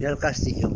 Mira el castillo.